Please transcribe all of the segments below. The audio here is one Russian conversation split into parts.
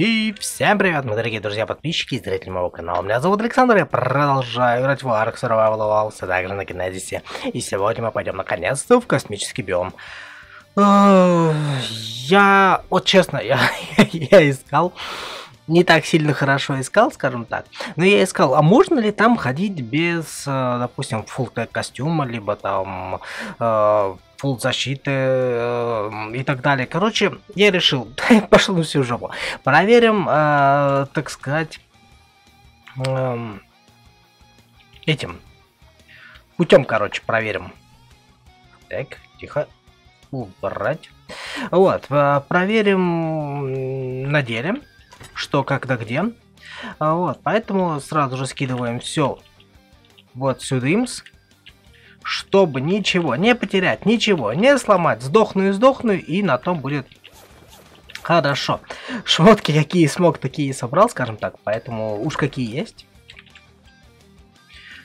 И всем привет, мои дорогие друзья, подписчики и зрители моего канала. Меня зовут Александр, я продолжаю играть в Ark Survival Evolved, также на Генезисе. И сегодня мы пойдем наконец-то в космический биом. Я, вот честно, я, я искал, не так сильно хорошо искал, скажем так. Но я искал, а можно ли там ходить без, э, допустим, фулл костюма, либо там э, фул защиты э, и так далее. Короче, я решил, пошел на всю жопу. Проверим, э, так сказать, э, этим путем, короче, проверим. Так, тихо, убрать. Вот, э, проверим на деле, что, когда, где. Вот, поэтому сразу же скидываем все вот сюда имс чтобы ничего не потерять, ничего не сломать. Сдохну и сдохну, и на том будет хорошо. Шмотки какие смог, такие собрал, скажем так, поэтому уж какие есть.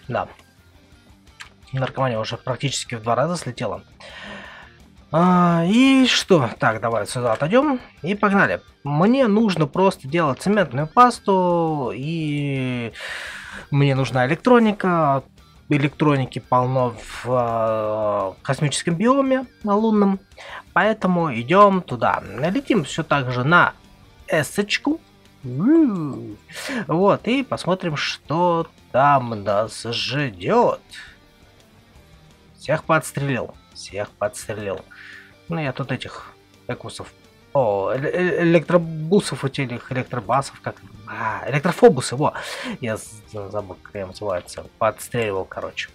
Да. Наркомания уже практически в два раза слетела. А, и что? Так, давай сюда отойдем и погнали. Мне нужно просто делать цементную пасту и мне нужна электроника, электроники полно в э, космическом биоме на лунном, поэтому идем туда. Летим все так же на эсочку. Вот, и посмотрим, что там нас ждет. Всех подстрелил, всех подстрелил. Ну, я тут этих экусов о, электробусов этих, электробасов, как... А, электрофобусы, во! Я забыл, как они называются. Подстреливал, короче.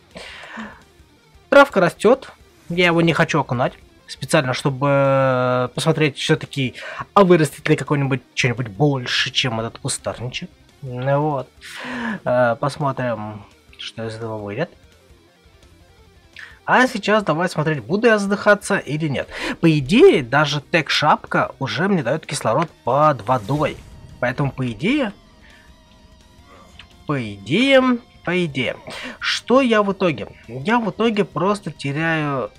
Травка растет. Я его не хочу окунать. Специально, чтобы посмотреть все-таки, а вырастет ли какой-нибудь что-нибудь больше, чем этот кустарничек. Вот. Э, посмотрим, что из этого выйдет. А сейчас давай смотреть, буду я задыхаться или нет. По идее, даже тег-шапка уже мне дает кислород под водой. Поэтому, по идее... По идее... По идее. Что я в итоге? Я в итоге просто теряю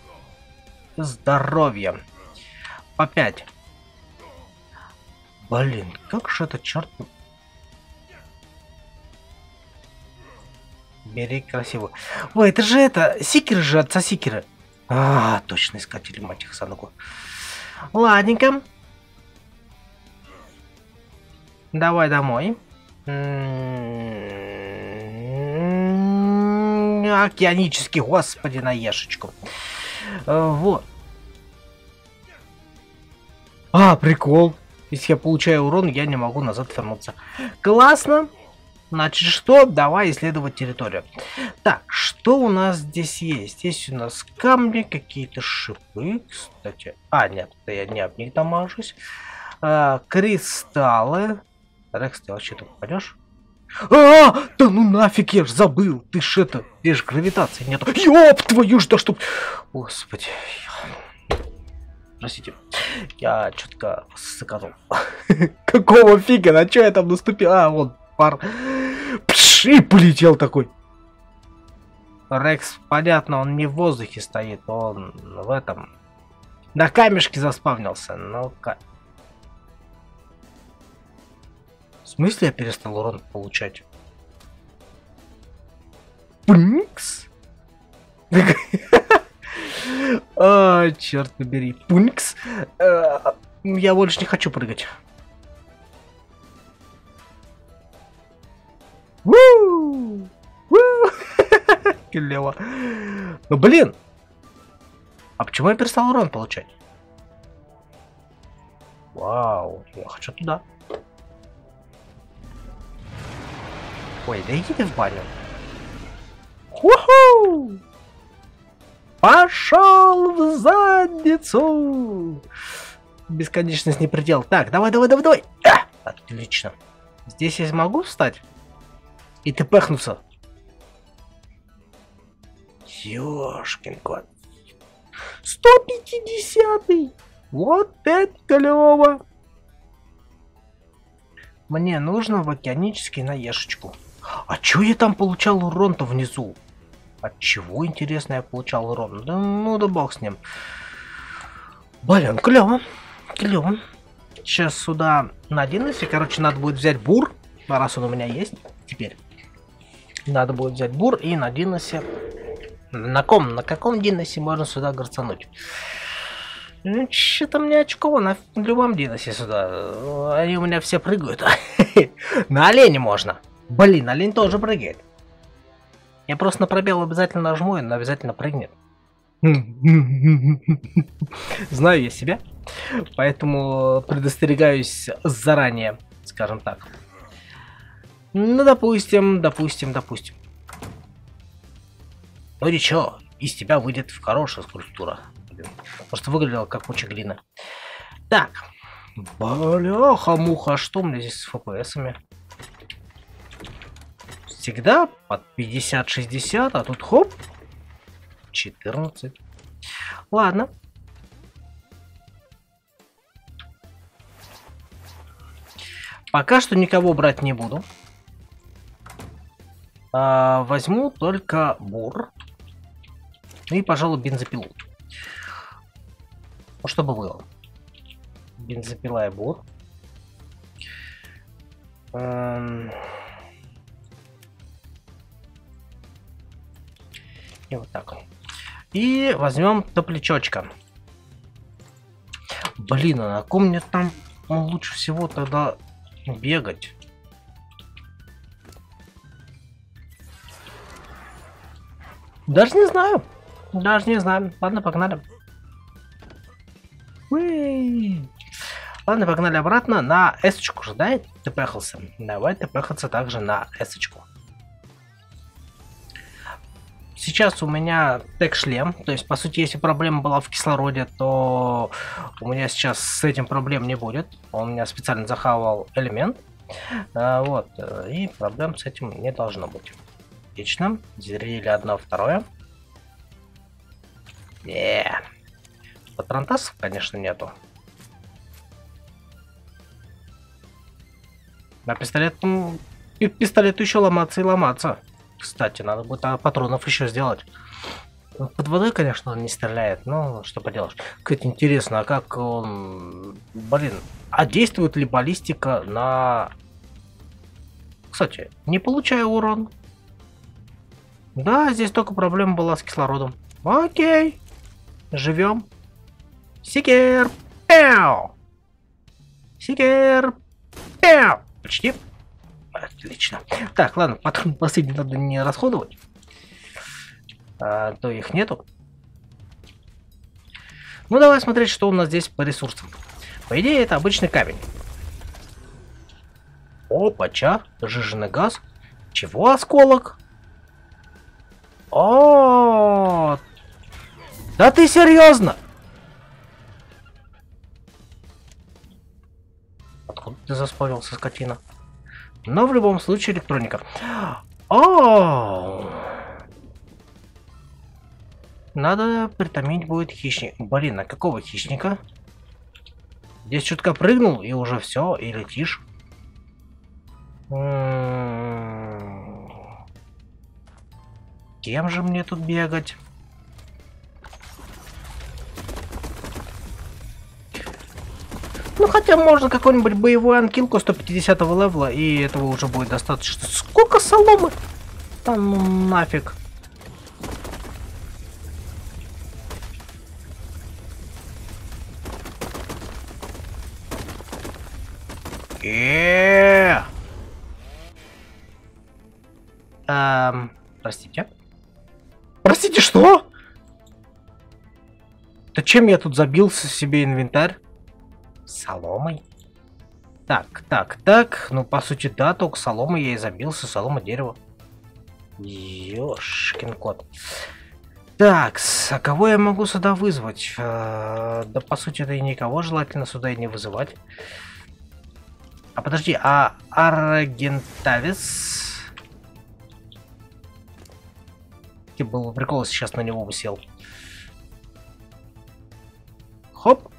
здоровье. По 5. Блин, как же это черт Бери красиво. Ой, это же это, сикеры же отца сикера. А, точно искатели, мать их, сануку. Ладненько. Давай домой. Океанический, господи, на ешечку. Вот. А, прикол. Если я получаю урон, я не могу назад вернуться. Классно. Значит, что? Давай исследовать территорию. Так, что у нас здесь есть? Здесь у нас камни, какие-то шипы, кстати. А, нет, я не об них дамажусь. А, кристаллы. Рекс, ты вообще тут попадешь? А, да ну нафиг, я ж забыл. Ты ж это, здесь же гравитации нету. Ёб твою ж, да чтоб... Господи. Простите, я четко сыканул. Какого фига, на что я там наступил? А, вот пар. Пш, и полетел такой. Рекс, понятно, он не в воздухе стоит, он в этом... На камешке заспавнился, ну-ка. В смысле я перестал урон получать? Пункс? А, черт побери. Пункс? Э, я больше не хочу прыгать. Клево. Ну блин! А почему я перестал урон получать? Вау, я хочу туда. Ой, да иди ты в баню. Уху! Пошел в задницу! Бесконечность не предел. Так, давай, давай, давай, давай. А, отлично. Здесь я смогу встать? И ты пехнуться. Ёшкин кот. 150 Вот это клево. Мне нужно в океанический на ешечку. А чё я там получал урон-то внизу? От чего, интересно, я получал урон? Да ну да бог с ним. Блин, клево. Клево. сейчас сюда на 11. Короче, надо будет взять бур, раз он у меня есть теперь. Надо будет взять бур и на Диносе... На ком? На каком Диносе можно сюда горцануть? Ну, что-то мне очково на любом Диносе сюда. Они у меня все прыгают. на олене можно. Блин, олень тоже прыгает. Я просто на пробел обязательно нажму, и он обязательно прыгнет. Знаю я себя, поэтому предостерегаюсь заранее, скажем так. Ну, допустим, допустим, допустим. Ну ничего, из тебя выйдет хорошая скульптура. Просто выглядела как куча глины. Так. Бляха-муха, что у меня здесь с фпсами? Всегда под 50-60, а тут хоп, 14. Ладно. Пока что никого брать не буду. А, возьму только бур. Ну и, пожалуй, бензопилу. Ну, чтобы было. Бензопила и бур. Эм... И вот так. И возьмем топлячочка. Блин, а на ком мне там лучше всего тогда бегать? Даже не знаю. Даже не знаю. Ладно, погнали. Уи. Ладно, погнали обратно на эсочку же, да? Ты поехался. Давай ты поехаться также на эсочку. Сейчас у меня тег-шлем, то есть, по сути, если проблема была в кислороде, то у меня сейчас с этим проблем не будет. Он у меня специально захавал элемент. А, вот, и проблем с этим не должно быть. Отлично. Зерили одно, второе. Не. Патронтасов, конечно, нету. На пистолет... Пистолет еще ломаться и ломаться. Кстати, надо будет а, патронов еще сделать. Под водой, конечно, он не стреляет, но что поделаешь. Кстати, интересно, а как он... Блин, а действует ли баллистика на... Кстати, не получаю урон. Да, здесь только проблема была с кислородом. Окей. Живем. Сикер. Пяу. Сикер. Пяу. Почти. Отлично. Так, ладно, потом последний надо не расходовать. А, то их нету. Ну, давай смотреть, что у нас здесь по ресурсам. По идее, это обычный камень. Опача, жиженый газ. Чего осколок? О, да ты серьезно? Откуда ты заспавнился, скотина? Но в любом случае электроника. О, надо притомить будет хищник. Блин, а какого хищника? Здесь чутка прыгнул и уже все, и летишь. М -м -м Кем же мне тут бегать? Ну, хотя можно какой-нибудь боевой анкилку 150 левела, и этого уже будет достаточно. Сколько соломы? Да ну нафиг. Эм, простите. Простите, что? Да чем я тут забился себе инвентарь? Соломой? Так, так, так. Ну, по сути, да, только соломой я и забился. Солома, дерево. Ёшкин кот. Так, а кого я могу сюда вызвать? Э, да, по сути, это и никого желательно сюда и не вызывать. А подожди, а Аргентавис? Типа был прикол, сейчас на него бы сел. Хоп.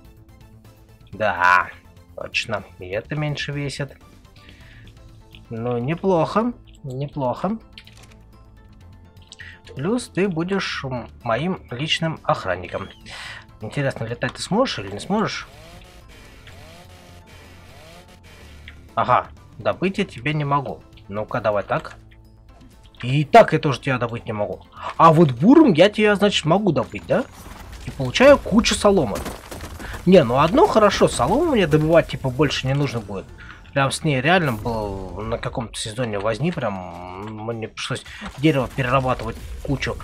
Да, точно. И это меньше весит. Ну, неплохо. Неплохо. Плюс ты будешь моим личным охранником. Интересно, летать ты сможешь или не сможешь? Ага, добыть я тебе не могу. Ну-ка, давай так. И так я тоже тебя добыть не могу. А вот буром я тебя, значит, могу добыть, да? И получаю кучу соломы. Не, ну одно хорошо, солому мне добывать, типа, больше не нужно будет. Прям с ней реально был на каком-то сезоне возни, прям мне пришлось дерево перерабатывать кучу.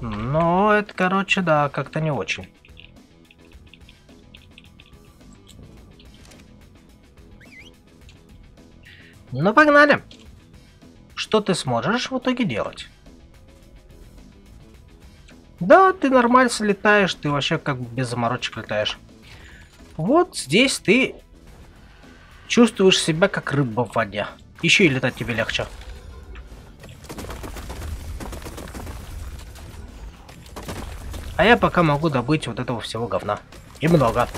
Но это, короче, да, как-то не очень. Ну, погнали. Что ты сможешь в итоге делать? Да, ты нормально летаешь, ты вообще как бы без заморочек летаешь. Вот здесь ты чувствуешь себя как рыба в воде. Еще и летать тебе легче. А я пока могу добыть вот этого всего говна. И много.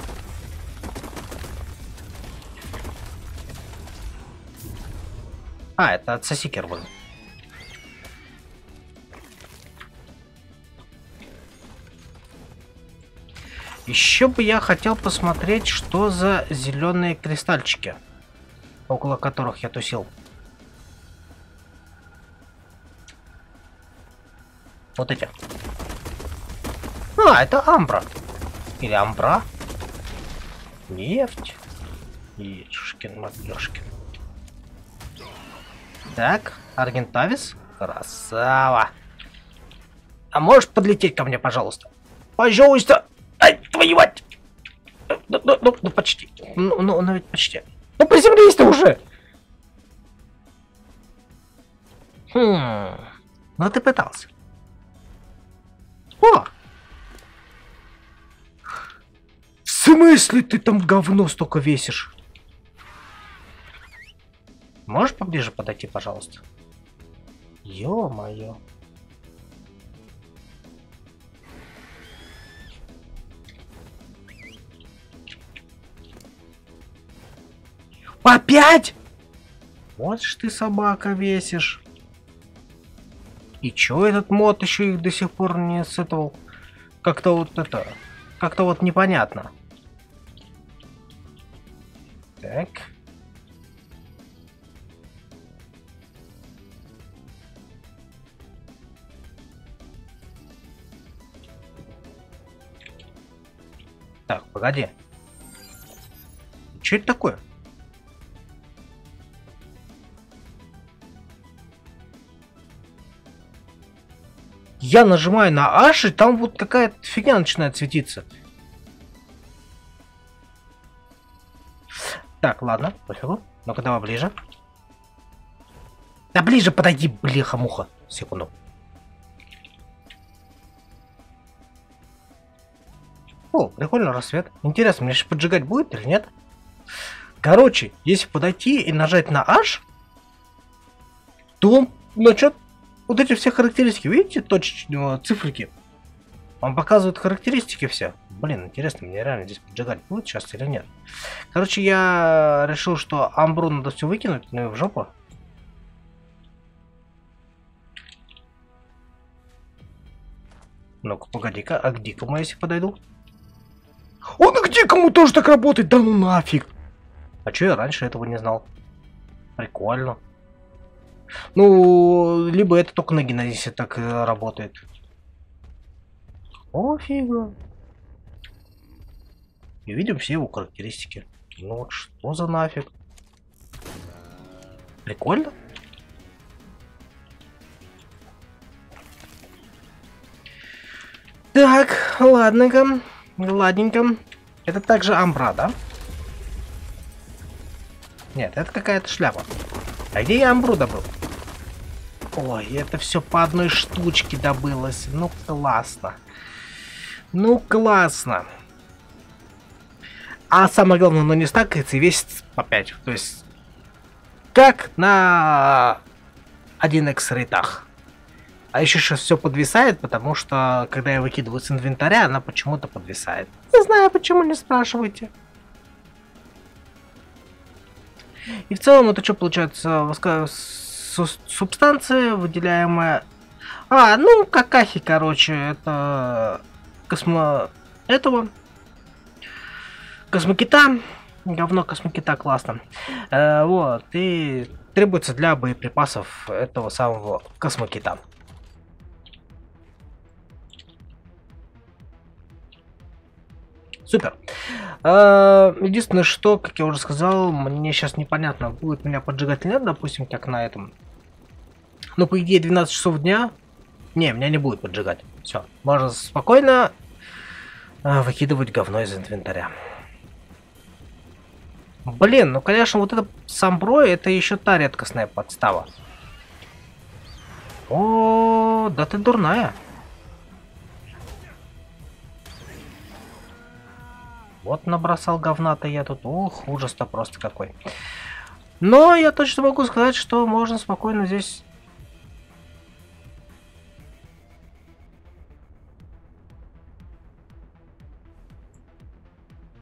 А, это отсоси кербон. Еще бы я хотел посмотреть, что за зеленые кристальчики, около которых я тусил. Вот эти. А, это амбра. Или амбра. Нефть. Ешкин, матрешкин. Так, Аргентавис. Красава. А можешь подлететь ко мне, пожалуйста? Пожалуйста. Ай, твою мать! Ну, ну, ну, ну почти. Ну, ну, ну ведь почти. Ну приземлись ты уже! Хм. Ну ты пытался. О! В смысле ты там говно столько весишь? Можешь поближе подойти, пожалуйста? Ё-моё. Опять? Вот ж ты собака весишь. И чё этот мод еще их до сих пор не сетовал? Как-то вот это... Как-то вот непонятно. Так. Погоди. Что это такое? Я нажимаю на H, и там вот какая-то фигня начинает светиться. Так, ладно, пофигу. Ну-ка, давай ближе. Да ближе подойди, блеха-муха. Секунду. Прикольно рассвет. Интересно, мне сейчас поджигать будет или нет? Короче, если подойти и нажать на H, то начнет вот эти все характеристики, видите, точечные цифрики? Он показывает характеристики все. Блин, интересно, мне реально здесь поджигать будет сейчас или нет. Короче, я решил, что амбру надо все выкинуть, ну и в жопу. Ну-ка, погоди-ка, а к дикому если подойду? Он и к дикому тоже так работает, да ну нафиг! А чё я раньше этого не знал? Прикольно. Ну, либо это только на генезисе так э, работает. О, фига. И видим все его характеристики. Ну вот что за нафиг? Прикольно. Так, ладненько. Ладненько. Это также амбра, да? Нет, это какая-то шляпа. А где я амбру добыл? Ой, это все по одной штучке добылось. Ну, классно. Ну, классно. А самое главное, оно не стакается и весит по 5. То есть, как на 1x рейтах. А еще сейчас все подвисает, потому что, когда я выкидываю с инвентаря, она почему-то подвисает. Не знаю, почему, не спрашивайте. И в целом это что получается? субстанция, выделяемая... А, ну, какахи, короче, это космо... этого. космокита. Говно космокита классно. Э, вот, и требуется для боеприпасов этого самого космокита. Супер. Э, единственное, что, как я уже сказал, мне сейчас непонятно, будет меня поджигать или нет, допустим, как на этом. Ну, по идее, 12 часов дня. Не, меня не будет поджигать. Все, можно спокойно э, выкидывать говно из инвентаря. Блин, ну конечно, вот это сам бро, это еще та редкостная подстава. О, да ты дурная. Вот набросал говна-то я тут. Ух, ужас-то просто какой. Но я точно могу сказать, что можно спокойно здесь...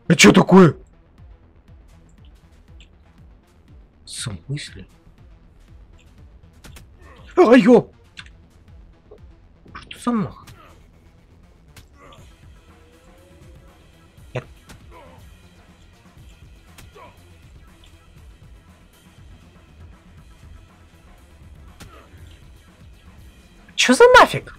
А что такое? В смысле? А! Что за нах? Чё за нафиг?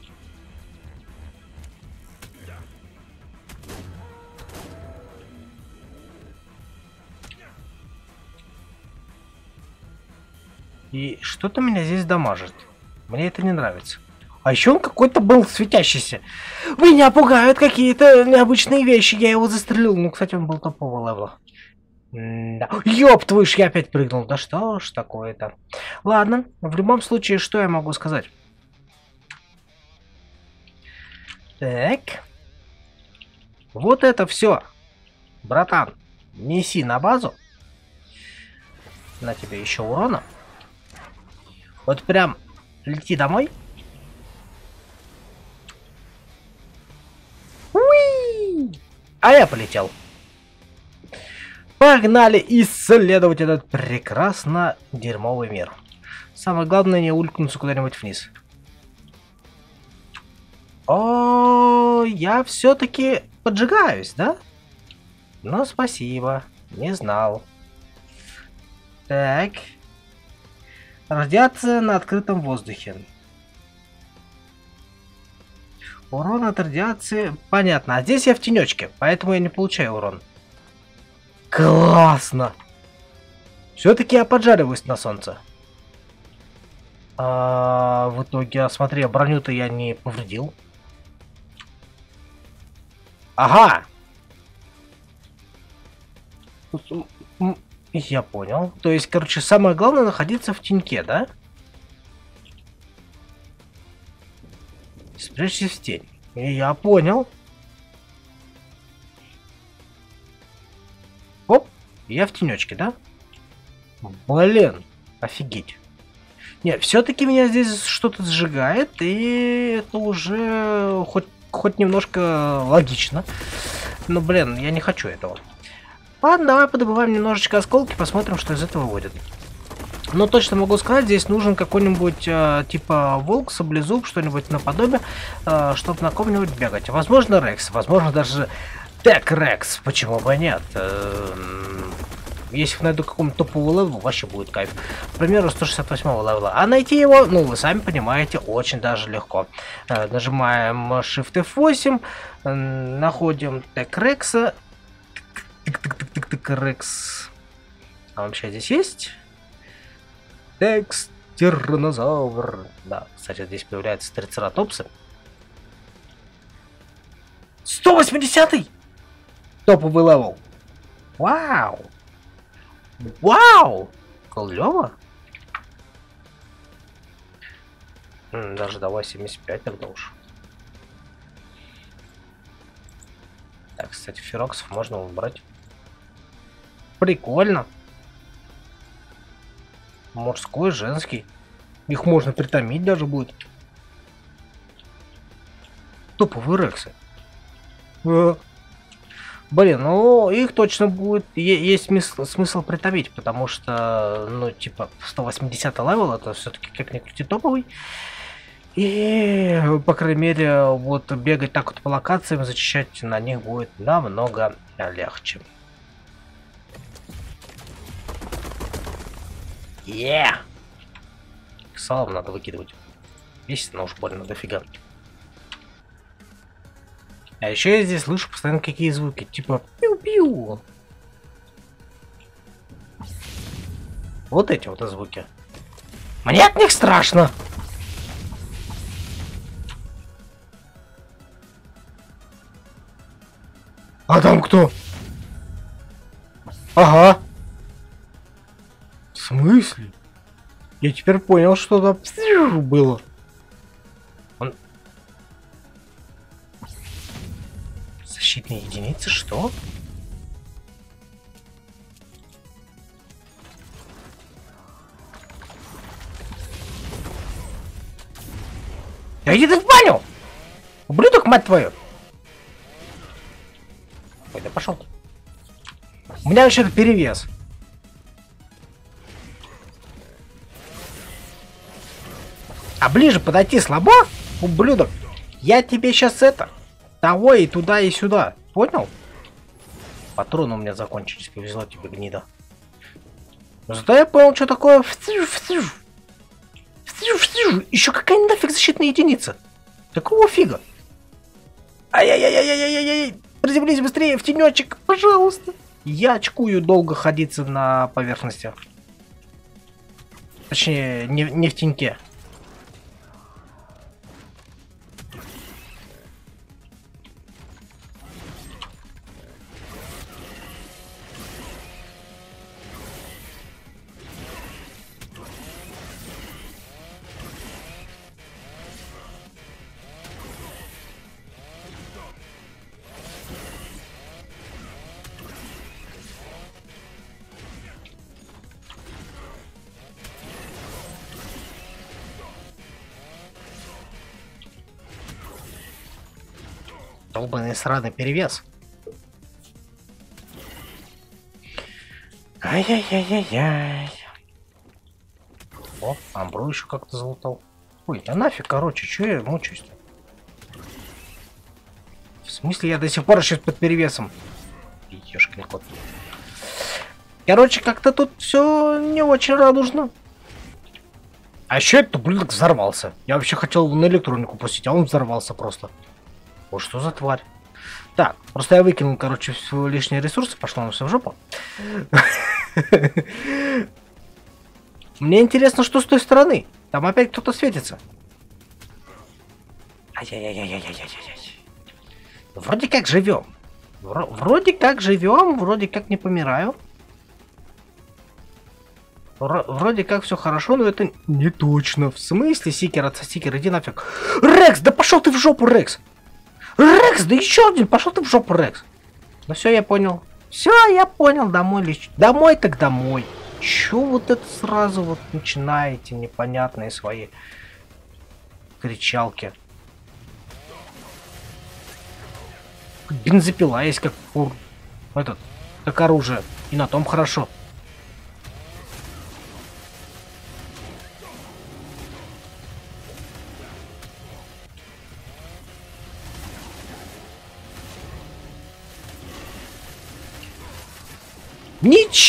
И что-то меня здесь дамажит. Мне это не нравится. А еще он какой-то был светящийся. Меня пугают какие-то необычные вещи. Я его застрелил. Ну, кстати, он был топового левела. Да. Ёб твою ж, я опять прыгнул. Да что ж такое-то. Ладно, в любом случае, что я могу сказать? Так. Вот это все. Братан, неси на базу. На тебе еще урона. Вот прям лети домой. Уи! А я полетел. Погнали исследовать этот прекрасно дерьмовый мир. Самое главное не улькнуться куда-нибудь вниз. О, я все-таки поджигаюсь, да? Ну, спасибо. Не знал. Так. Радиация на открытом воздухе. Урон от радиации... Понятно. А здесь я в тенечке, поэтому я не получаю урон. Классно! Все-таки я поджариваюсь на солнце. А, в итоге, смотри, броню-то я не повредил. Ага! Я понял. То есть, короче, самое главное находиться в теньке, да? Спрячься в тень. Я понял. Оп, я в тенечке, да? Блин, офигеть. Нет, все-таки меня здесь что-то сжигает, и это уже хоть хоть немножко логично. Но, блин, я не хочу этого. Ладно, давай подобываем немножечко осколки, посмотрим, что из этого будет. Но точно могу сказать, здесь нужен какой-нибудь э, типа волк, саблезуб, что-нибудь наподобие, э, чтобы на ком-нибудь бегать. Возможно, Рекс, возможно, даже Tek Rex, почему бы нет. Э, если найду какому-то топовому левелу, вообще будет кайф. К примеру, 168 левела. А найти его, ну, вы сами понимаете, очень даже легко. Э, нажимаем Shift F8, э, находим Tek Рекса. Тык-тык-тык-тык-тык, Рекс. А вообще здесь есть? Tek тираннозавр. Да, кстати, здесь появляются трицератопсы. 180-й! Топовый левел. Вау! Вау! Клево. Даже давай 75 тогда уж. Так, кстати, фероксов можно убрать. Прикольно. Мужской, женский. Их можно притомить даже будет. Топовые рексы. Блин, ну их точно будет, есть смысл, смысл притомить, потому что, ну, типа, 180 левел, это все-таки как ни крути топовый. И, по крайней мере, вот бегать так вот по локациям, зачищать на них будет намного легче. Yeah! Yeah! Салам надо выкидывать. Весит нож больно дофига. А еще я здесь слышу постоянно какие звуки, типа пиу-пиу. Вот эти вот звуки. Мне от них страшно. А там кто? Ага. В смысле? Я теперь понял, что там было. Защитные единицы, что? Да иди ты в баню! Ублюдок, мать твою! Ой, да пошел. У меня вообще-то перевес. А ближе подойти слабо? Ублюдок. Я тебе сейчас это... Того и туда и сюда. Понял? Патроны у меня закончились. Повезло тебе, гнида. Зато я понял, что такое... Еще какая нафиг защитная единица? Какого фига? Ай-яй-яй-яй-яй-яй-яй! Приземлись быстрее в тенечек, пожалуйста. Я очкую долго ходиться на поверхности. Точнее, не, не в теньке. Сраный перевес. Ай-яй-яй-яй-яй. О, Амбро еще как-то залутал. Ой, да нафиг, короче, что я мучаюсь -то? В смысле, я до сих пор еще под перевесом? Ешкин кот. Короче, как-то тут все не очень радужно. А еще этот ублюдок взорвался. Я вообще хотел на электронику пустить, а он взорвался просто. Вот что за тварь? Так, просто я выкинул, короче, все лишние ресурсы, пошло на все в жопу. Мне интересно, что с той стороны. Там опять кто-то светится. Ай-яй-яй-яй-яй-яй-яй. Вроде как живем. Вроде как живем, вроде как не помираю. Вроде как все хорошо, но это не точно. В смысле, Сикер, отца Сикер, иди нафиг. Рекс, да пошел ты в жопу, Рекс! Рекс, да еще один, пошел ты в жопу, Рекс. Ну все, я понял. Все, я понял, домой лечу. Домой так домой. Че вот это сразу вот начинаете непонятные свои кричалки? Бензопила есть как. Этот, как оружие. И на том хорошо.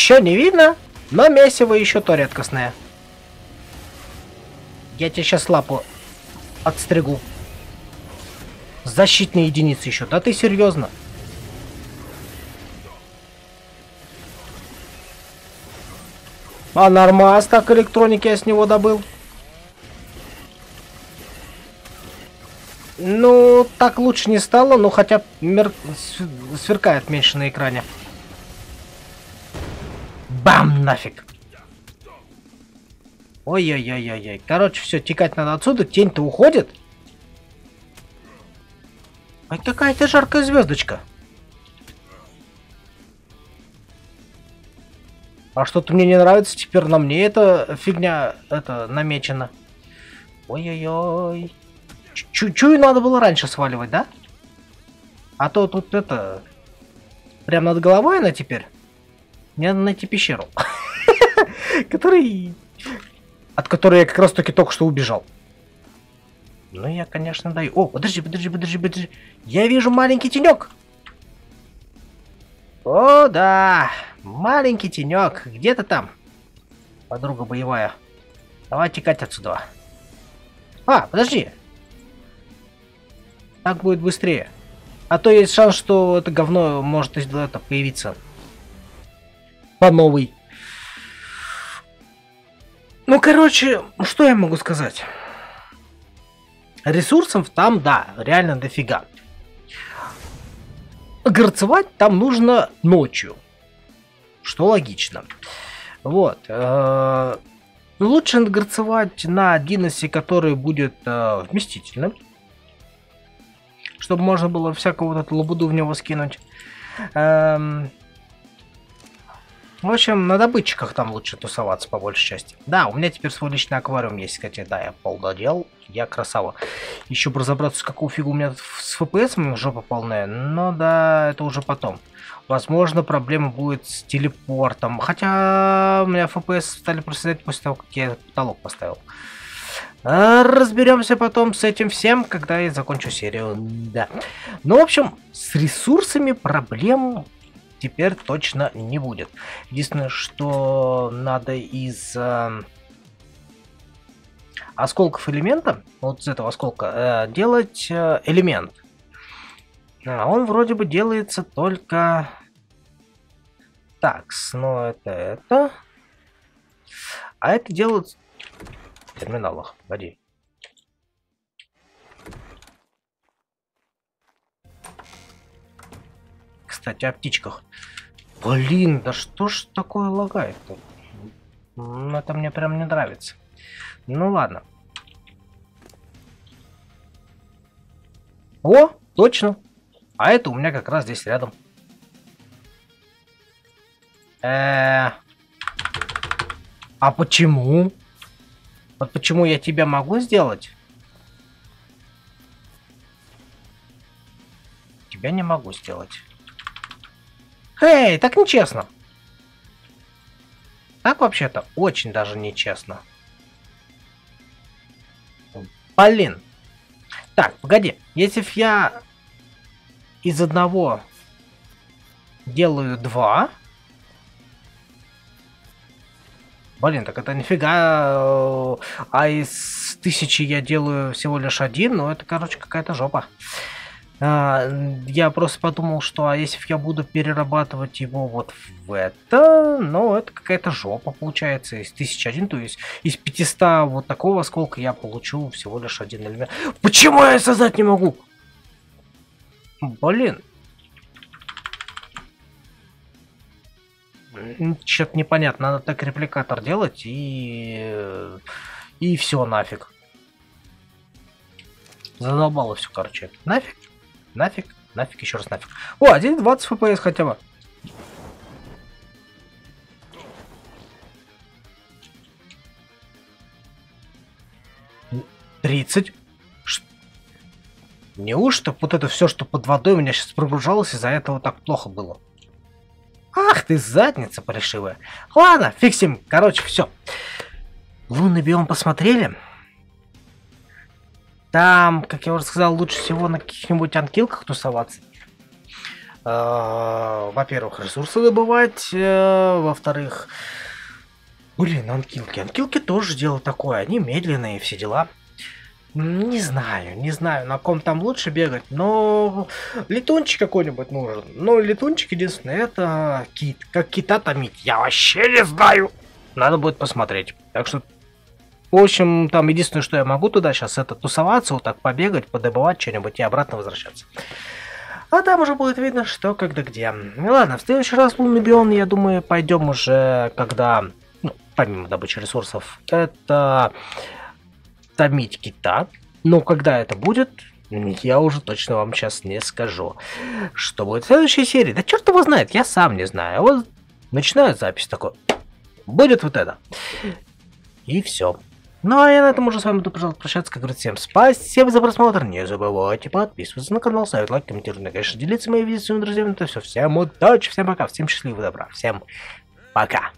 Ничего не видно, но месиво еще то редкостное. Я тебе сейчас лапу отстригу. Защитные единицы еще. Да ты серьезно? А нормас так электроники я с него добыл. Ну, так лучше не стало, но хотя мер... сверкает меньше на экране. Бам, нафиг. Ой-ой-ой-ой-ой. Короче, все, текать надо отсюда. Тень-то уходит. Ай, какая-то жаркая звездочка. А что-то мне не нравится, теперь на мне эта фигня это намечена. Ой-ой-ой. Чую, надо было раньше сваливать, да? А то тут это... Прям над головой она теперь. Мне надо найти пещеру. Который... От которой я как раз таки только что убежал. Ну, я, конечно, даю... О, подожди, подожди, подожди, подожди. Я вижу маленький тенек. О, да. Маленький тенек. Где-то там. подруга боевая. Давай текать отсюда. А, подожди. Так будет быстрее. А то есть шанс, что это говно может это появиться. По новой. Ну, короче, что я могу сказать? Ресурсов там, да, реально дофига. Горцевать там нужно ночью. Что логично. Вот. Э, лучше горцевать на Диносе, который будет э, вместительным. Чтобы можно было всякую вот эту лабуду в него скинуть. Эм, в общем, на добытчиках там лучше тусоваться по большей части. Да, у меня теперь свой личный аквариум есть, кстати, да, я пол доделал, я красава. Еще бы разобраться, с какого фига у меня с FPS жопа полная, но да, это уже потом. Возможно, проблема будет с телепортом, хотя у меня FPS стали проседать после того, как я потолок поставил. А, разберемся потом с этим всем, когда я закончу серию. Да. Ну, в общем, с ресурсами проблем теперь точно не будет. Единственное, что надо из э, осколков элемента, вот из этого осколка, э, делать э, элемент. А он вроде бы делается только... Так, ну это это. А это делают в терминалах. Погоди. Кстати, о птичках. Блин, да что ж такое лагает-то? Это мне прям не нравится. Ну ладно. О, точно. А это у меня как раз здесь рядом. Э -э а почему? Вот почему я тебя могу сделать? Тебя не могу сделать. Эй, так нечестно. Так вообще-то очень даже нечестно. Блин. Так, погоди. Если я из одного делаю два... Блин, так это нифига... Э, а из тысячи я делаю всего лишь один, ну это, короче, какая-то жопа. А, я просто подумал, что а если я буду перерабатывать его вот в это, ну, это какая-то жопа получается. Из 1001, то есть из 500 вот такого сколько я получу всего лишь один элемент. Почему я создать не могу? Блин. Что-то непонятно. Надо так репликатор делать и... И все нафиг. Задолбало все, короче. Нафиг. Нафиг, нафиг, еще раз нафиг. О, 1.20 FPS хотя бы. Тридцать. Неужто вот это все, что под водой у меня сейчас прогружалось, из-за этого так плохо было? Ах ты задница паршивая. Ладно, фиксим. Короче, все. Лунный биом посмотрели. Там, как я уже сказал, лучше всего на каких-нибудь анкилках тусоваться. Э, во-первых, ресурсы добывать. Э, во-вторых, блин, анкилки. Анкилки тоже дело такое. Они медленные, все дела. Не знаю, не знаю, на ком там лучше бегать, но летунчик какой-нибудь нужен. Но летунчик единственное, это кит. Как кита томить, я вообще не знаю. Надо будет посмотреть. Так что в общем, там единственное, что я могу туда сейчас, это тусоваться, вот так побегать, подобывать что-нибудь и обратно возвращаться. А там уже будет видно, что, когда, где. Ну ладно, в следующий раз лунный бион, я думаю, пойдем уже, когда, ну, помимо добычи ресурсов, это томить кита. Но когда это будет, я уже точно вам сейчас не скажу. Что будет в следующей серии? Да черт его знает, я сам не знаю. Вот начинаю запись такой. Будет вот это. И все. Ну а я на этом уже с вами буду, пожалуйста, прощаться. Как говорится, всем спасибо за просмотр. Не забывайте подписываться на канал, ставить лайк, комментировать, конечно, делиться моими видео с своими друзьями. Это все. Всем удачи, всем пока, всем счастливого добра, всем пока.